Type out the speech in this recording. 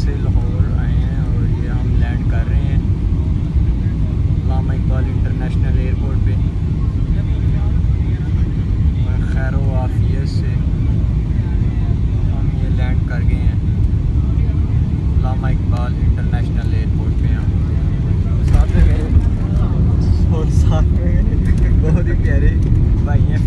से लाहौर आए हैं और ये हम लैंड कर रहे हैं। लामा इकबाल इंटरनेशनल एयरपोर्ट पे। और खैर वाफियत से हम ये लैंड कर गए हैं। लामा इकबाल इंटरनेशनल एयरपोर्ट पे हम साथ में और साथ में बहुत ही प्यारे भाई हैं